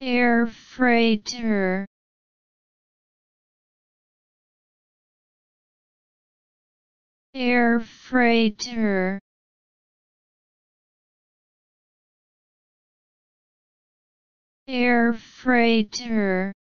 air freighter. Air freighter. Air freighter.